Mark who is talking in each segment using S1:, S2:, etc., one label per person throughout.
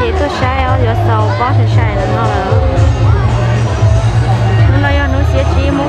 S1: thì tôi sai ở giờ sầu bó thì sai là nó là nó nói nó sẽ chỉ muốn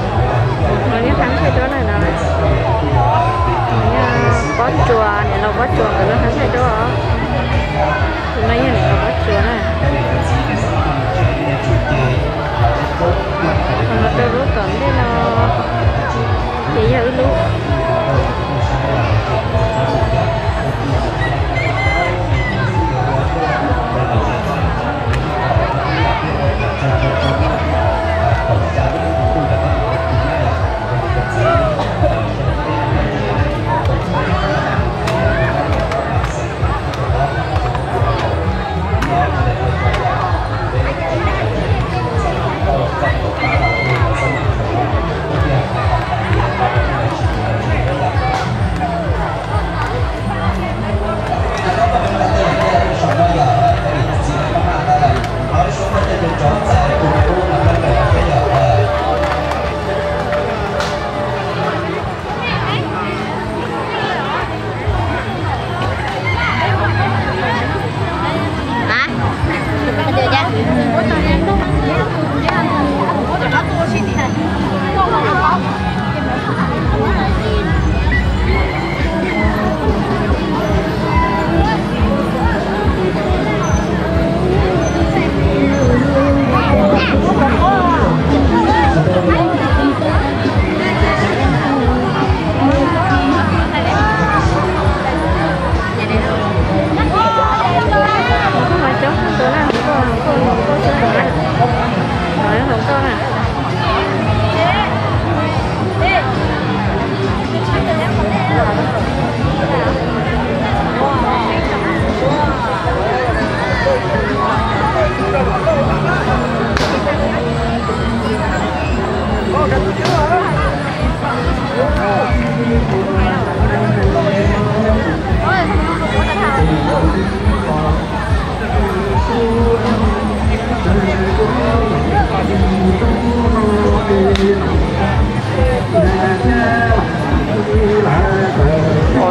S2: Nó như có chùa
S1: này nó có chùa cái
S2: nó thắng cái chỗ đó
S1: Nó như này có chùa này.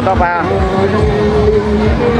S1: top 3